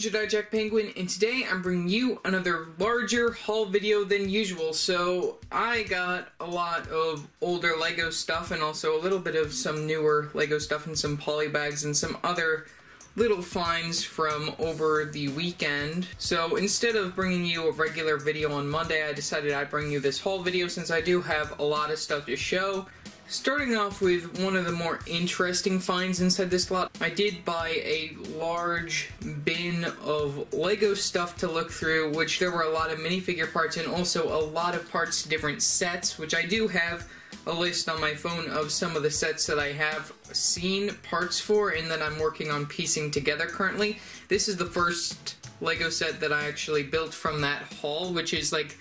Jedi Jack Penguin, and today I'm bringing you another larger haul video than usual. So, I got a lot of older LEGO stuff, and also a little bit of some newer LEGO stuff, and some polybags, and some other little finds from over the weekend. So, instead of bringing you a regular video on Monday, I decided I'd bring you this haul video since I do have a lot of stuff to show. Starting off with one of the more interesting finds inside this lot, I did buy a large bin of LEGO stuff to look through, which there were a lot of minifigure parts and also a lot of parts to different sets, which I do have a list on my phone of some of the sets that I have seen parts for and that I'm working on piecing together currently. This is the first LEGO set that I actually built from that haul, which is like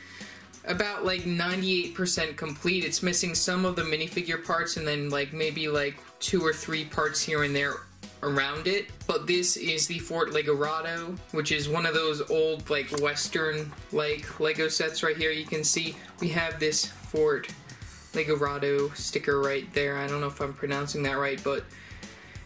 about like 98% complete. It's missing some of the minifigure parts and then like maybe like two or three parts here and there around it. But this is the Fort Legorado, which is one of those old like western like Lego sets right here. You can see we have this Fort Legorado sticker right there. I don't know if I'm pronouncing that right, but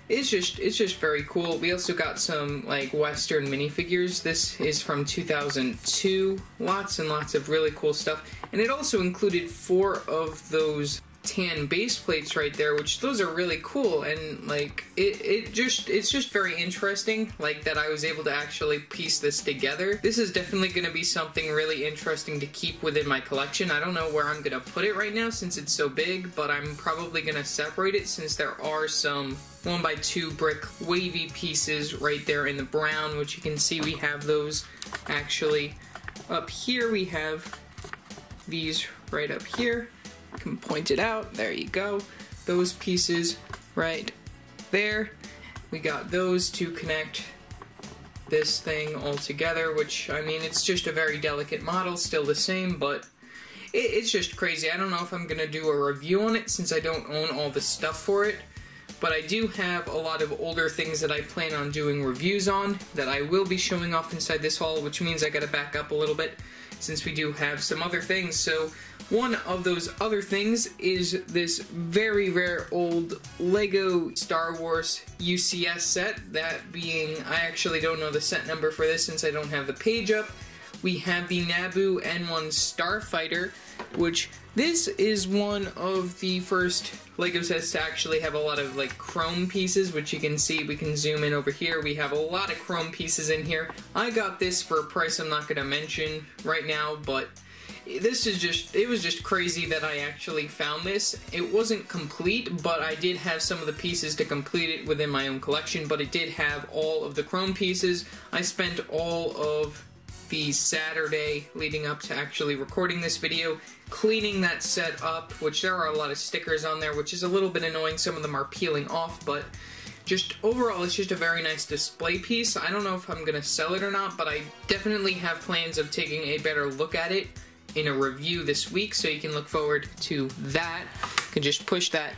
it's just it's just very cool. We also got some like Western minifigures. This is from 2002. Lots and lots of really cool stuff, and it also included four of those tan base plates right there which those are really cool. And like it, it just it's just very interesting like that I was able to actually piece this together. This is definitely going to be something really interesting to keep within my collection. I don't know where I'm gonna put it right now since it's so big but I'm probably gonna separate it since there are some one by two brick wavy pieces right there in the brown which you can see we have those actually up here. We have these right up here can point it out. There you go. Those pieces right there. We got those to connect this thing all together, which, I mean, it's just a very delicate model, still the same, but it, it's just crazy. I don't know if I'm going to do a review on it since I don't own all the stuff for it, but I do have a lot of older things that I plan on doing reviews on that I will be showing off inside this haul, which means I gotta back up a little bit since we do have some other things. So one of those other things is this very rare old LEGO Star Wars UCS set, that being, I actually don't know the set number for this since I don't have the page up. We have the Naboo N1 Starfighter, which this is one of the first LEGO sets to actually have a lot of like chrome pieces, which you can see, we can zoom in over here. We have a lot of chrome pieces in here. I got this for a price I'm not going to mention right now, but this is just, it was just crazy that I actually found this. It wasn't complete, but I did have some of the pieces to complete it within my own collection, but it did have all of the chrome pieces. I spent all of the Saturday leading up to actually recording this video, cleaning that set up, which there are a lot of stickers on there, which is a little bit annoying. Some of them are peeling off, but just overall, it's just a very nice display piece. I don't know if I'm going to sell it or not, but I definitely have plans of taking a better look at it in a review this week, so you can look forward to that. You can just push that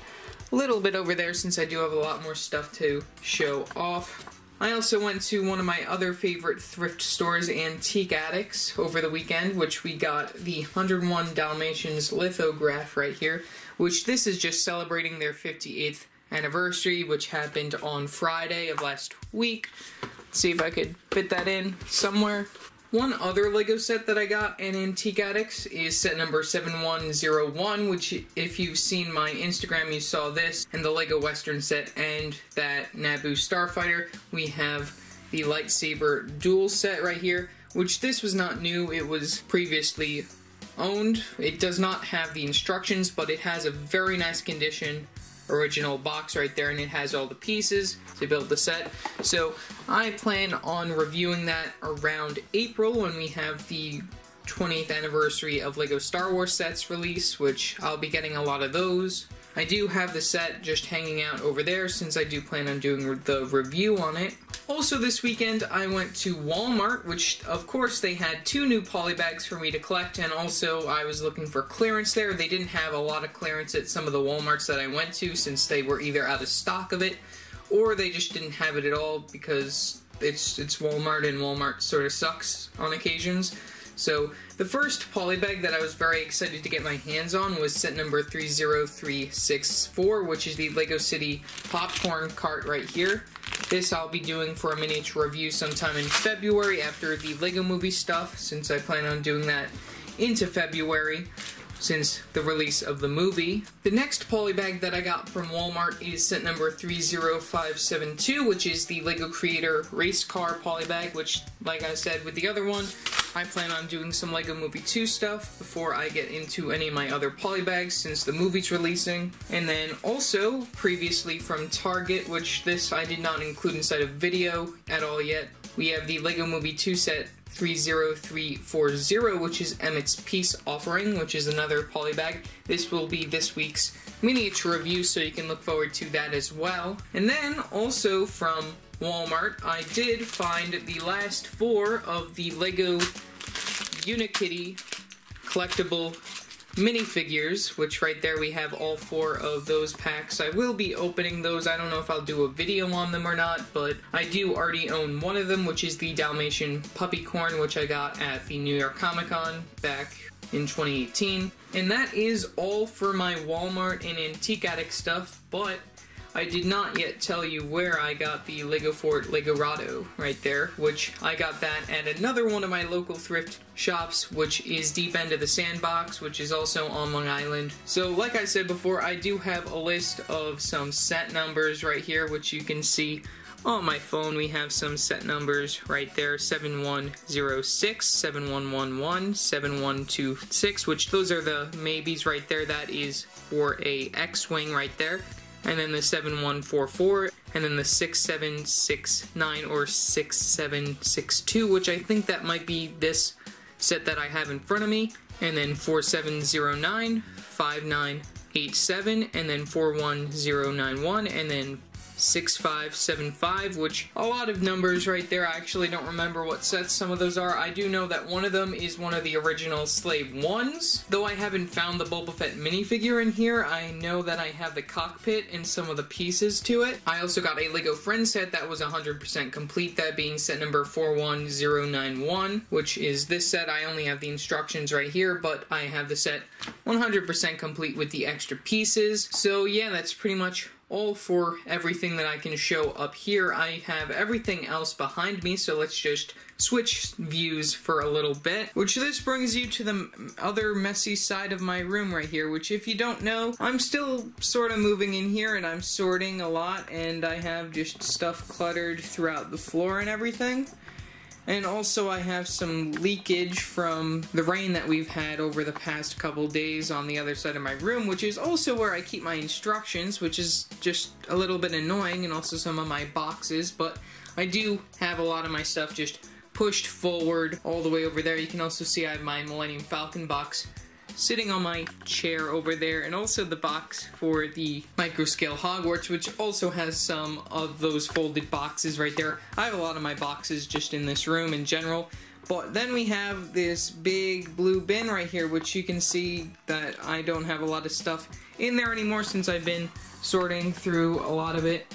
a little bit over there since I do have a lot more stuff to show off. I also went to one of my other favorite thrift stores, Antique Attics, over the weekend, which we got the 101 Dalmatians lithograph right here, which this is just celebrating their 58th anniversary, which happened on Friday of last week. Let's see if I could fit that in somewhere. One other LEGO set that I got in Antique Attics is set number 7101, which if you've seen my Instagram, you saw this, and the LEGO Western set and that Naboo Starfighter. We have the lightsaber duel set right here, which this was not new, it was previously owned. It does not have the instructions, but it has a very nice condition original box right there and it has all the pieces to build the set. So I plan on reviewing that around April when we have the 20th anniversary of LEGO Star Wars sets release, which I'll be getting a lot of those. I do have the set just hanging out over there since I do plan on doing the review on it. Also this weekend I went to Walmart, which of course they had two new polybags for me to collect and also I was looking for clearance there. They didn't have a lot of clearance at some of the Walmarts that I went to since they were either out of stock of it or they just didn't have it at all because it's it's Walmart and Walmart sort of sucks on occasions. So the first polybag that I was very excited to get my hands on was set number 30364, which is the Lego City popcorn cart right here. This I'll be doing for a miniature review sometime in February after the Lego movie stuff, since I plan on doing that into February since the release of the movie. The next polybag that I got from Walmart is set number 30572, which is the LEGO Creator Race Car polybag, which, like I said with the other one, I plan on doing some LEGO Movie 2 stuff before I get into any of my other polybags since the movie's releasing. And then also, previously from Target, which this I did not include inside a video at all yet, we have the LEGO Movie 2 set 30340, which is Emmet's Peace Offering, which is another polybag. This will be this week's miniature review, so you can look forward to that as well. And then, also from Walmart, I did find the last four of the LEGO Unikitty collectible minifigures, which right there we have all four of those packs. I will be opening those. I don't know if I'll do a video on them or not, but I do already own one of them, which is the Dalmatian Puppycorn, which I got at the New York Comic Con back in 2018. And that is all for my Walmart and Antique Attic stuff, but I did not yet tell you where I got the Lego Fort Legorado right there, which I got that at another one of my local thrift shops, which is Deep End of the Sandbox, which is also on Long Island. So like I said before, I do have a list of some set numbers right here, which you can see on my phone. We have some set numbers right there, 7106, 7111, 7126, which those are the maybes right there. That is for a X-Wing right there and then the 7144, and then the 6769 or 6762, which I think that might be this set that I have in front of me, and then 4709, 5987, and then 41091, and then 6575, which a lot of numbers right there. I actually don't remember what sets some of those are. I do know that one of them is one of the original Slave ones. Though I haven't found the Boba Fett minifigure in here, I know that I have the cockpit and some of the pieces to it. I also got a Lego Friend set that was 100% complete, that being set number 41091, which is this set. I only have the instructions right here, but I have the set 100% complete with the extra pieces. So yeah, that's pretty much all for everything that I can show up here. I have everything else behind me, so let's just switch views for a little bit. Which this brings you to the other messy side of my room right here, which if you don't know, I'm still sort of moving in here and I'm sorting a lot and I have just stuff cluttered throughout the floor and everything. And also I have some leakage from the rain that we've had over the past couple days on the other side of my room, which is also where I keep my instructions, which is just a little bit annoying, and also some of my boxes, but I do have a lot of my stuff just pushed forward all the way over there. You can also see I have my Millennium Falcon box sitting on my chair over there, and also the box for the microscale Hogwarts, which also has some of those folded boxes right there. I have a lot of my boxes just in this room in general. But then we have this big blue bin right here, which you can see that I don't have a lot of stuff in there anymore since I've been sorting through a lot of it.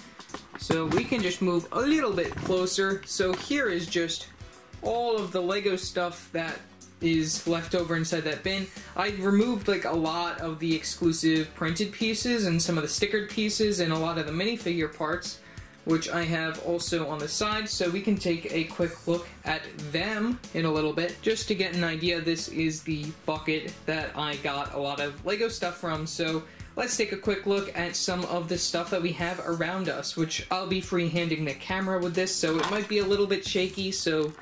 So we can just move a little bit closer. So here is just all of the Lego stuff that is left over inside that bin. I removed like a lot of the exclusive printed pieces and some of the stickered pieces and a lot of the minifigure parts which I have also on the side, so we can take a quick look at them in a little bit. Just to get an idea, this is the bucket that I got a lot of LEGO stuff from, so let's take a quick look at some of the stuff that we have around us, which I'll be free-handing the camera with this, so it might be a little bit shaky, so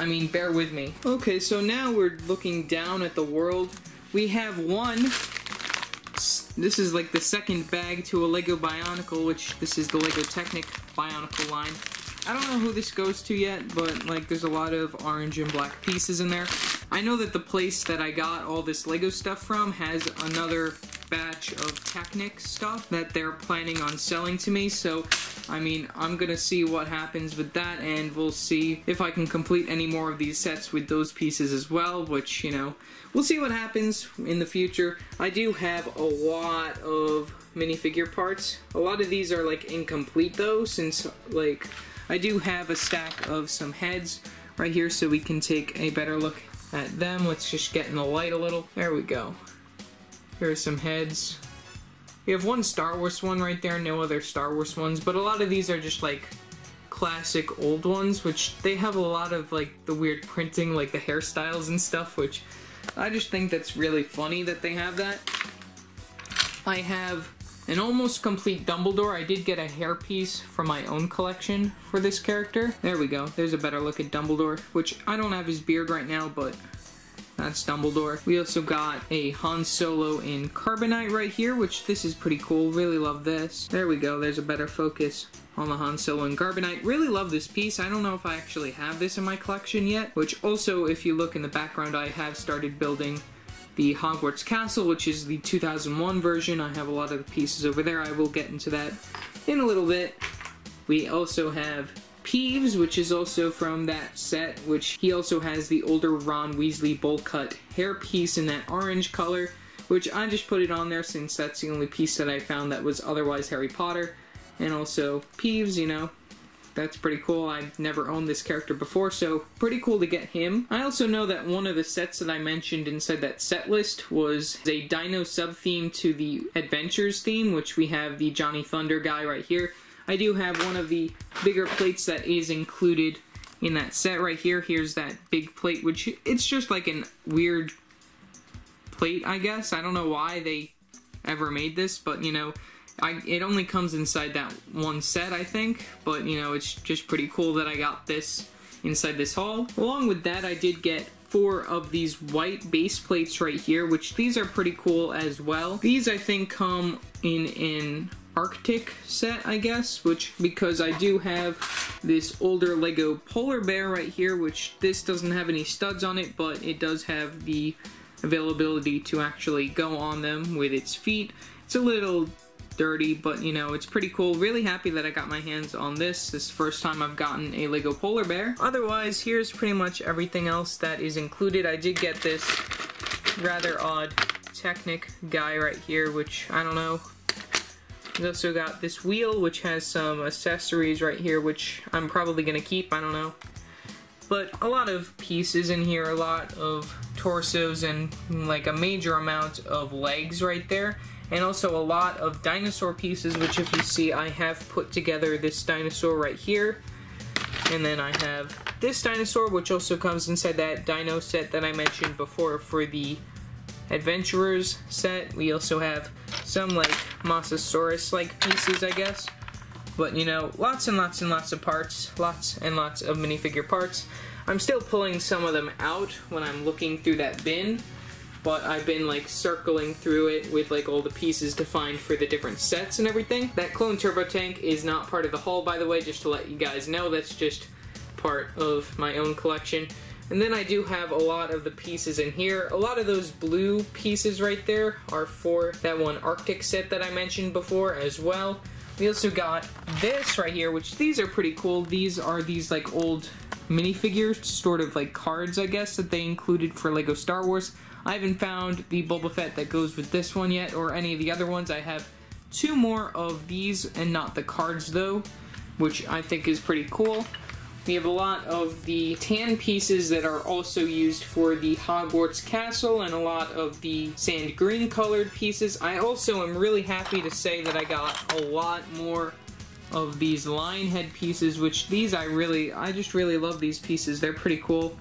I mean, bear with me. Okay, so now we're looking down at the world. We have one. This is like the second bag to a Lego Bionicle, which this is the Lego Technic Bionicle line. I don't know who this goes to yet, but like there's a lot of orange and black pieces in there. I know that the place that I got all this Lego stuff from has another batch of Technic stuff that they're planning on selling to me, so I mean, I'm gonna see what happens with that, and we'll see if I can complete any more of these sets with those pieces as well, which, you know, we'll see what happens in the future. I do have a lot of minifigure parts. A lot of these are, like, incomplete, though, since, like, I do have a stack of some heads right here so we can take a better look at them. Let's just get in the light a little. There we go. Here are some heads. We have one Star Wars one right there, no other Star Wars ones, but a lot of these are just like classic old ones, which they have a lot of like the weird printing, like the hairstyles and stuff, which I just think that's really funny that they have that. I have an almost complete Dumbledore. I did get a hairpiece from my own collection for this character. There we go. There's a better look at Dumbledore, which I don't have his beard right now, but that's Dumbledore. We also got a Han Solo in Carbonite right here, which this is pretty cool. Really love this. There we go. There's a better focus on the Han Solo in Carbonite. Really love this piece. I don't know if I actually have this in my collection yet, which also, if you look in the background, I have started building the Hogwarts Castle, which is the 2001 version. I have a lot of the pieces over there. I will get into that in a little bit. We also have Peeves, which is also from that set, which he also has the older Ron Weasley bowl cut hair piece in that orange color, which I just put it on there since that's the only piece that I found that was otherwise Harry Potter. And also Peeves, you know, that's pretty cool. I've never owned this character before, so pretty cool to get him. I also know that one of the sets that I mentioned inside that set list was a Dino sub-theme to the Adventures theme, which we have the Johnny Thunder guy right here. I do have one of the bigger plates that is included in that set right here. Here's that big plate, which it's just like a weird plate, I guess. I don't know why they ever made this, but you know, I, it only comes inside that one set, I think, but you know, it's just pretty cool that I got this inside this haul. Along with that, I did get four of these white base plates right here, which these are pretty cool as well. These, I think, come in an Arctic set, I guess, which, because I do have this older Lego Polar Bear right here, which this doesn't have any studs on it, but it does have the availability to actually go on them with its feet. It's a little dirty, but you know, it's pretty cool. Really happy that I got my hands on this. This first time I've gotten a Lego Polar Bear. Otherwise, here's pretty much everything else that is included. I did get this rather odd Technic guy right here, which I don't know. We also got this wheel, which has some accessories right here, which I'm probably going to keep, I don't know. But a lot of pieces in here, a lot of torsos, and like a major amount of legs right there and also a lot of dinosaur pieces, which if you see, I have put together this dinosaur right here. And then I have this dinosaur, which also comes inside that dino set that I mentioned before for the Adventurers set. We also have some, like, Mosasaurus-like pieces, I guess. But, you know, lots and lots and lots of parts. Lots and lots of minifigure parts. I'm still pulling some of them out when I'm looking through that bin but I've been like circling through it with like all the pieces to find for the different sets and everything. That clone turbo tank is not part of the haul by the way, just to let you guys know, that's just part of my own collection. And then I do have a lot of the pieces in here. A lot of those blue pieces right there are for that one Arctic set that I mentioned before as well. We also got this right here, which these are pretty cool. These are these like old minifigures, sort of like cards, I guess, that they included for LEGO Star Wars. I haven't found the Boba Fett that goes with this one yet, or any of the other ones. I have two more of these, and not the cards though, which I think is pretty cool. We have a lot of the tan pieces that are also used for the Hogwarts Castle and a lot of the sand green colored pieces. I also am really happy to say that I got a lot more of these lion head pieces, which these I really, I just really love these pieces. They're pretty cool.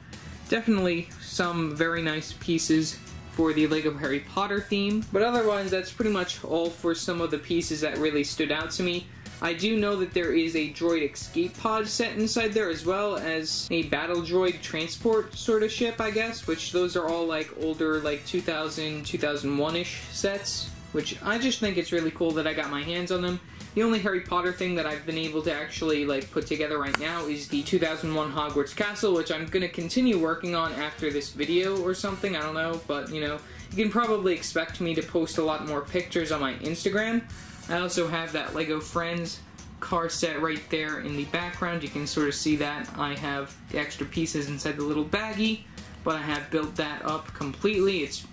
Definitely some very nice pieces for the Lego Harry Potter theme, but otherwise that's pretty much all for some of the pieces that really stood out to me. I do know that there is a droid escape pod set inside there as well as a battle droid transport sort of ship, I guess, which those are all like older, like 2000, 2001-ish sets, which I just think it's really cool that I got my hands on them. The only Harry Potter thing that I've been able to actually like put together right now is the 2001 Hogwarts Castle, which I'm going to continue working on after this video or something, I don't know, but you know, you can probably expect me to post a lot more pictures on my Instagram. I also have that LEGO Friends car set right there in the background. You can sort of see that. I have the extra pieces inside the little baggie, but I have built that up completely. It's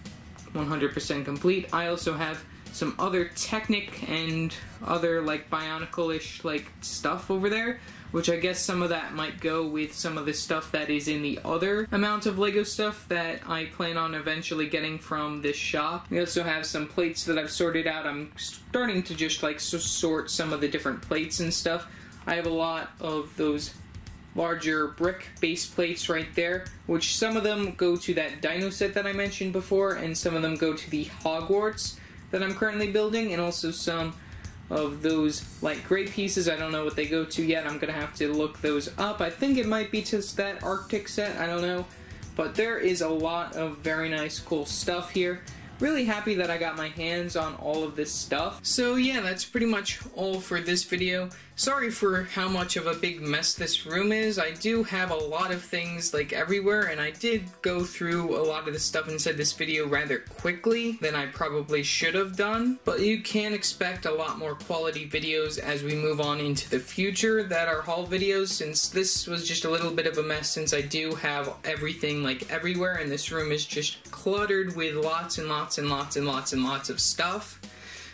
100% complete. I also have some other Technic and other like Bionicle-ish like stuff over there, which I guess some of that might go with some of the stuff that is in the other amount of Lego stuff that I plan on eventually getting from this shop. We also have some plates that I've sorted out. I'm starting to just like sort some of the different plates and stuff. I have a lot of those larger brick base plates right there, which some of them go to that dino set that I mentioned before, and some of them go to the Hogwarts that I'm currently building, and also some of those light gray pieces. I don't know what they go to yet. I'm going to have to look those up. I think it might be just that Arctic set. I don't know. But there is a lot of very nice, cool stuff here really happy that I got my hands on all of this stuff. So yeah, that's pretty much all for this video. Sorry for how much of a big mess this room is. I do have a lot of things like everywhere and I did go through a lot of the stuff inside this video rather quickly than I probably should have done. But you can expect a lot more quality videos as we move on into the future that are haul videos since this was just a little bit of a mess since I do have everything like everywhere and this room is just cluttered with lots and lots and lots and lots and lots of stuff.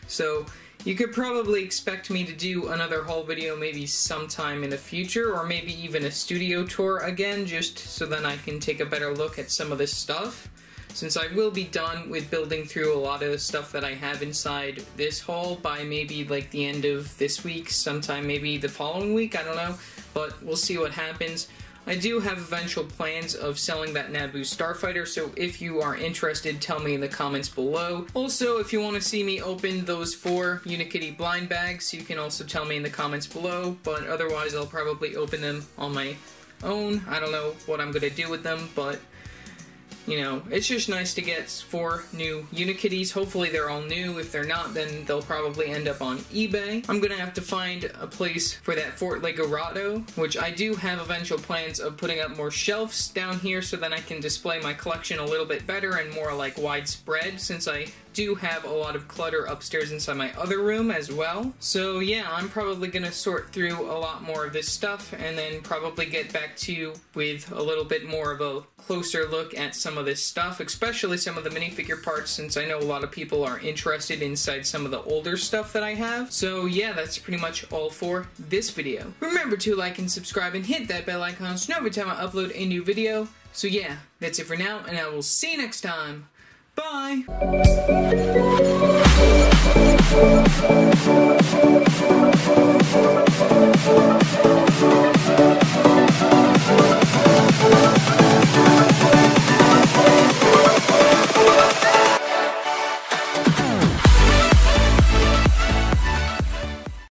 So you could probably expect me to do another haul video maybe sometime in the future, or maybe even a studio tour again, just so then I can take a better look at some of this stuff. Since I will be done with building through a lot of the stuff that I have inside this haul by maybe like the end of this week, sometime maybe the following week, I don't know, but we'll see what happens. I do have eventual plans of selling that Naboo Starfighter, so if you are interested, tell me in the comments below. Also, if you want to see me open those four Unikitty blind bags, you can also tell me in the comments below, but otherwise I'll probably open them on my own. I don't know what I'm going to do with them, but you know, it's just nice to get four new Unikitties. Hopefully they're all new. If they're not, then they'll probably end up on eBay. I'm gonna have to find a place for that Fort Legorado, which I do have eventual plans of putting up more shelves down here so then I can display my collection a little bit better and more like widespread since I do have a lot of clutter upstairs inside my other room as well. So yeah, I'm probably going to sort through a lot more of this stuff and then probably get back to you with a little bit more of a closer look at some of this stuff, especially some of the minifigure parts since I know a lot of people are interested inside some of the older stuff that I have. So yeah, that's pretty much all for this video. Remember to like and subscribe and hit that bell icon so every time I upload a new video. So yeah, that's it for now and I will see you next time. Bye.